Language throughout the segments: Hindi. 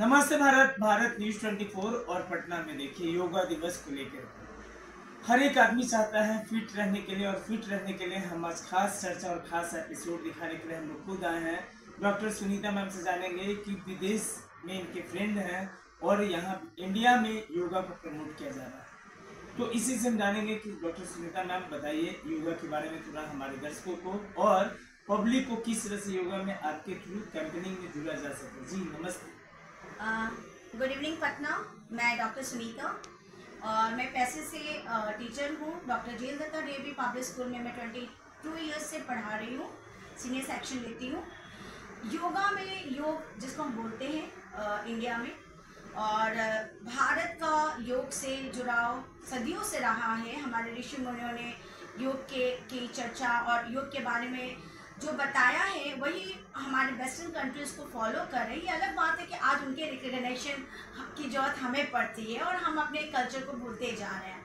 भारत भारत न्यूज़ 24 और पटना में देखिए, योगा दिवस को लेकर। हर एक आदमी चाहता है फिट रहने के लिए और फिट रहने के लिए हम आज खास चर्चा और खास एपिसोड दिखाने के लिए हम लोग खुद आए हैं। डॉक्टर सुनीता मैम से जानेंगे कि विदेश में इनके फ्रेंड हैं और यहाँ इंडिया में योगा को प्रमोट किया जा रहा है। तो इसी से हम जानेंगे कि डॉक्टर सुनीता मैम बताइए योगा के बारे में थोड़ा हमारे दर्शकों को और पब्लिक को किस तरह से योगा में आपके थ्रू कैंपेनिंग में जुड़ा जा सके। जी, नमस्ते। गुड इवनिंग पटना मैं डॉक्टर सुनीता और मैं पैसे से टीचर हूँ. डॉक्टर जेल दत्ता डीएवी पब्लिक स्कूल में मैं ट्वेंटी टू ईयर्स से पढ़ा रही हूँ. सीनियर सेक्शन लेती हूँ. योगा में योग, जिसको हम बोलते हैं इंडिया में. और भारत का योग से जुड़ाव सदियों से रहा है. हमारे ऋषि मुनियों ने योग के, की चर्चा और योग के बारे में जो बताया है, वही हमारे वेस्टर्न कंट्रीज़ को फॉलो कर रहे हैं। ये अलग बात है कि आज उनके रिकग्निशन की ज़रूरत हमें पड़ती है और हम अपने कल्चर को भूलते जा रहे हैं।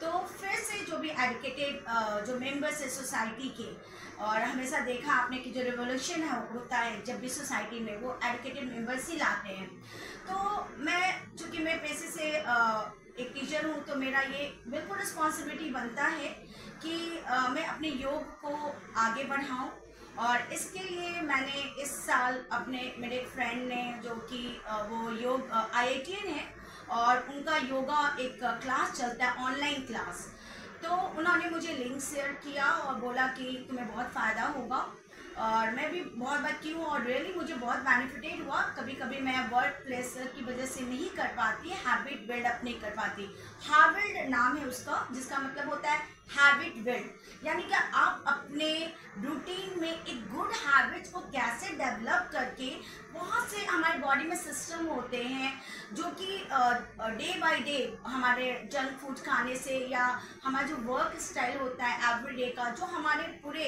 तो फिर से जो भी एडुकेटेड जो मेंबर्स है सोसाइटी के, और हमेशा देखा आपने कि जो रिवोल्यूशन है, होता है, जब भी सोसाइटी में वो एडुकेटेड मेंबर्स ही लाते हैं। तो मैं, चूँकि मैं पैसे से एक टीचर हूँ तो मेरा ये बिल्कुल रिस्पॉन्सिबिलिटी बनता है कि मैं अपने योग को आगे बढ़ाऊँ और इसके लिए मैंने इस साल अपने मेरे फ्रेंड ने जो कि वो योग आई है और उनका योगा एक क्लास चलता है ऑनलाइन क्लास तो उन्होंने मुझे लिंक शेयर किया और बोला कि तुम्हें बहुत फ़ायदा होगा और मैं भी बहुत बार की हूँ और रियली मुझे बहुत बेनिफिटेड हुआ। कभी कभी मैं वर्क प्लेस की वजह से नहीं कर पाती हैबिट बिल्डअप नहीं कर पाती। हैबिल्ड नाम है उसका, जिसका मतलब होता है हैबिट बिल्ड यानी कि आप अपने रूटीन में एक गुड हैबिट्स को कैसे डेवलप करके बहुत से हमारे बॉडी में सिस्टम होते हैं, जो कि डे बाय डे हमारे जंक फ़ूड खाने से या हमारा जो वर्क स्टाइल होता है एवरीडे का, जो हमारे पूरे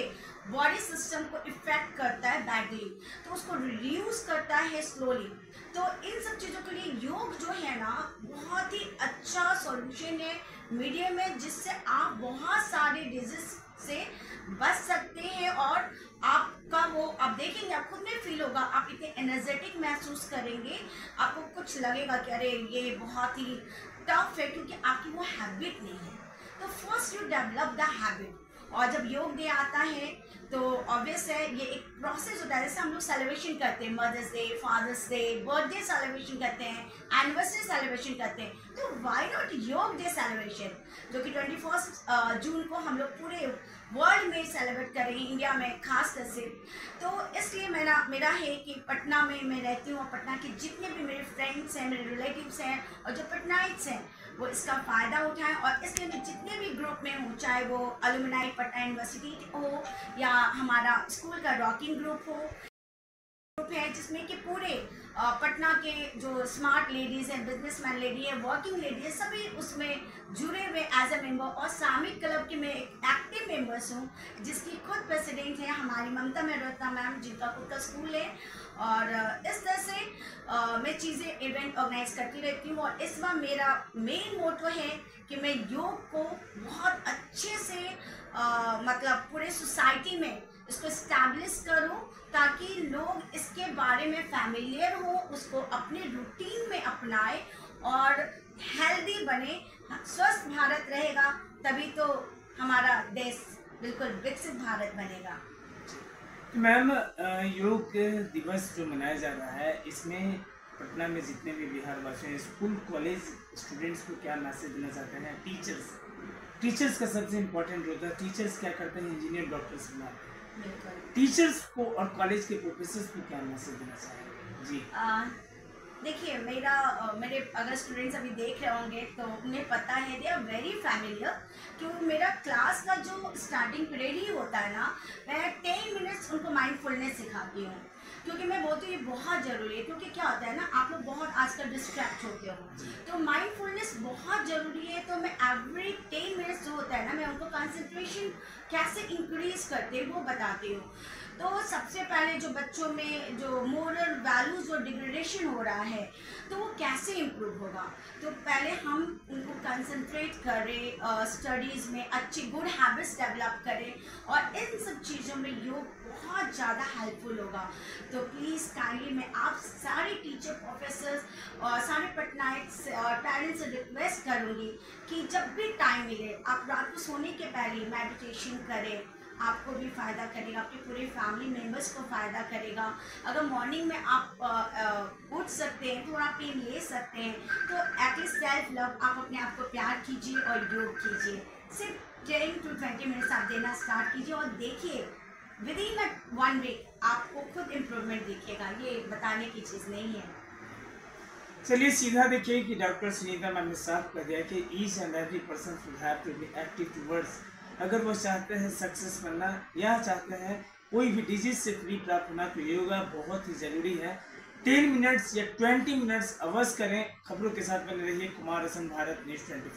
बॉडी सिस्टम को इफ़ेक्ट करता है बैडली तो उसको रिड्यूस करता है स्लोली तो इन सब चीज़ों के लिए योग जो है ना, बहुत ही अच्छा सॉल्यूशन है मीडियम में, जिससे आप बहुत सारे डिज़ीज़ से बच सकते हैं और आपका वो, आप देखेंगे, आप खुद में फील होगा, आप इतने एनर्जेटिक महसूस करेंगे, आपको कुछ लगेगा कि अरे, ये बहुत ही टफ है क्योंकि आपकी वो हैबिट नहीं है। तो first you develop the habit और जब योग डे आता है तो ऑब्वियस है, ये एक प्रोसेस होता है। जैसे हम लोग सेलिब्रेशन करते हैं mother's day father's day birthday celebration करते हैं एनिवर्सरी सेलिब्रेशन करते हैं। तो why not yoga day celebration जो कि ट्वेंटी फ़र्स्ट जून को हम लोग पूरे वर्ल्ड में सेलिब्रेट करेंगे इंडिया में खास कर से। तो इसलिए मेरा मेरा है कि पटना में मैं रहती हूँ और पटना के जितने भी मेरे फ्रेंड्स हैं, मेरे रिलेटिव्स हैं और जो पटनाइट्स हैं, वो इसका फ़ायदा उठाएँ और इसलिए मैं जितने भी ग्रुप में हूँ, चाहे वो अलुमनाई पटना यूनिवर्सिटी हो या हमारा स्कूल का रॉकिंग ग्रुप हो है जिसमें कि पूरे पटना के जो स्मार्ट लेडीज़ हैं बिजनेसमैन लेडी है वर्किंग लेडी है सभी उसमें जुड़े हुए एज अ मेंबर और सामिक क्लब के मैं एक एक्टिव मेंबर्स हूँ जिसकी खुद प्रेसिडेंट है हमारी ममता मेहरोत्ता मैम जिनका खुद का स्कूल है। और इस तरह से मैं चीज़ें इवेंट ऑर्गेनाइज करती रहती हूँ और इस बार मेरा मेन मोटो है कि मैं योग को बहुत अच्छे से अ, मतलब पूरे सोसाइटी में इसको इस्टेब्लिश करूँ ताकि लोग इसके बारे में फैमिलियर हो, उसको अपने रूटीन में अपनाए और हेल्दी बने, स्वस्थ भारत रहेगा, तभी तो हमारा देश बिल्कुल विकसित भारत बनेगा। मैम योग दिवस जो मनाया जा रहा है, इसमें पटना में जितने भी बिहार वासी हैं, स्कूल, कॉलेज स्टूडेंट्स को क्या मैसेज देना चाहते हैं? टीचर्स टीचर्स का सबसे इम्पोर्टेंट होता है। टीचर्स क्या करते हैं? इंजीनियर, डॉक्टर्स बनाते हैं। टीचर्स को और कॉलेज के प्रोफेसर्स को क्या मैसेज देना चाहेंगे? जी। आ, देखिए मेरा मेरे अगर स्टूडेंट्स अभी देख रहे होंगे तो उन्हें पता है दे आर वेरी फैमिलियर क्यों मेरा क्लास का जो स्टार्टिंग पीरियड ही होता है ना मैं टेन मिनट्स उनको माइंडफुलनेस सिखाती हूँ। क्योंकि मैं बोलती हूँ ये बहुत ज़रूरी है। क्योंकि क्या होता है ना आप लोग बहुत आजकल डिस्ट्रैक्ट होते हो। तो माइंडफुलनेस बहुत ज़रूरी है तो मैं एवरी टेन मिनट्स जो होता है ना, मैं उनको कंसंट्रेशन कैसे इंक्रीज करते हैं, वो बताती हूँ। तो सबसे पहले जो बच्चों में जो मोरल वैल्यूज़ और डिग्रेडेशन हो रहा है तो वो कैसे इम्प्रूव होगा? तो पहले हम उनको कंसंट्रेट करें स्टडीज़ में अच्छी गुड हैबिट्स डेवलप करें और इन सब चीज़ों में योग बहुत ज़्यादा हेल्पफुल होगा। तो प्लीज़ काइंडली मैं आप सारे टीचर प्रोफेसर्स और सारे पटनायक पेरेंट्स से रिक्वेस्ट करूँगी कि जब भी टाइम मिले, आप रात को सोने के पहले मेडिटेशन करें। आपको भी फ़ायदा करेगा, आपके पूरे फैमिली मेंबर्स को फ़ायदा करेगा। अगर मॉर्निंग में आप उठ सकते हैं, थोड़ा पेन ले सकते हैं तो एटलीस्ट सेल्फ लव आप अपने आप को प्यार कीजिए और योग कीजिए। सिर्फ़ टेन टू ट्वेंटी मिनट्स आप देना स्टार्ट कीजिए और देखिए within a one week आपको खुद इम्प्रूवमेंट दिखेगा। ये बताने की चीज़ नहीं है। चलिए सीधा देखिए कि डॉक्टर सुनीता मैम ने साफ़ कर दिया कि each and every person should have to be active towards अगर वो चाहते हैं सक्सेस बनना या चाहते हैं कोई भी डिज़ीज़ से फ्री प्राप्त होना तो योगा बहुत ही ज़रूरी है। टेन मिनट्स या ट्वेंटी मिनट्स अवश्य करें। खबरों के साथ बने रहिए कुमार हसन, भारत न्यूज़ ट्वेंटी